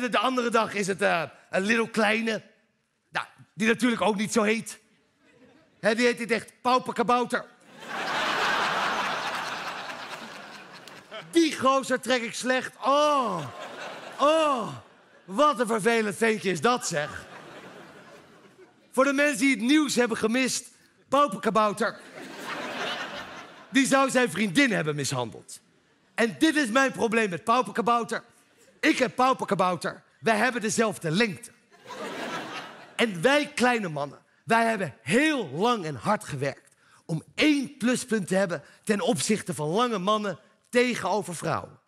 De, de andere dag is het eh, een Little Kleine. Nou, die natuurlijk ook niet zo heet. Die heet dit echt Pauperkabouter. Die gozer trek ik slecht. Oh, oh, wat een vervelend ventje is dat, zeg. Voor de mensen die het nieuws hebben gemist, Pauperkabouter. Die zou zijn vriendin hebben mishandeld. En dit is mijn probleem met Pauperkabouter. Ik heb Pauperkabouter. Wij hebben dezelfde lengte. En wij kleine mannen, wij hebben heel lang en hard gewerkt om één pluspunt te hebben ten opzichte van lange mannen tegenover vrouwen.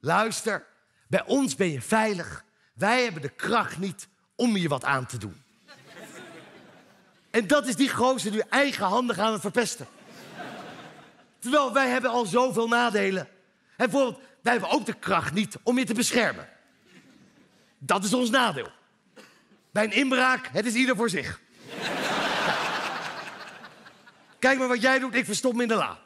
Luister, bij ons ben je veilig. Wij hebben de kracht niet om je wat aan te doen. En dat is die gozer nu eigenhandig aan het verpesten. Terwijl wij hebben al zoveel nadelen. En bijvoorbeeld, wij hebben ook de kracht niet om je te beschermen. Dat is ons nadeel. Bij een inbraak, het is ieder voor zich. Kijk maar wat jij doet, ik verstop me in de la.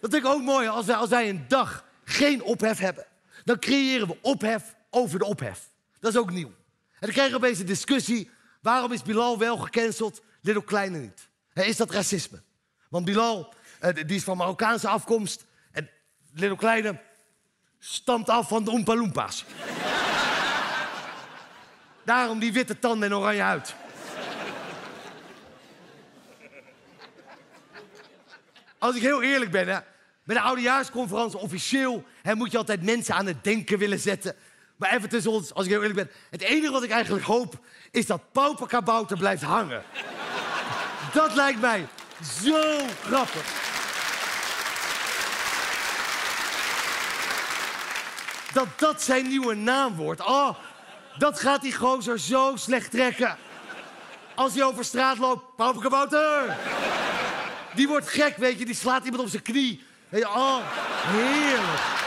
Dat vind ik ook mooi als wij, als wij een dag geen ophef hebben. Dan creëren we ophef over de ophef. Dat is ook nieuw. En dan krijgen we opeens een discussie. Waarom is Bilal wel gecanceld, Little Kleine niet? Is dat racisme? Want Bilal, eh, die is van Marokkaanse afkomst. En Little Kleine stamt af van de Oompa Loompas. Daarom die witte tanden en oranje huid. Als ik heel eerlijk ben, hè, met de oudejaarsconferentie officieel hè, moet je altijd mensen aan het denken willen zetten. Maar even tussen ons, als ik heel eerlijk ben, het enige wat ik eigenlijk hoop is dat Pauperkabouter blijft hangen. dat lijkt mij zo grappig. Dat dat zijn nieuwe naam wordt. Oh, dat gaat die gozer zo slecht trekken. Als hij over straat loopt, Pauperkabouter. Die wordt gek, weet je. Die slaat iemand op zijn knie. Oh, heerlijk.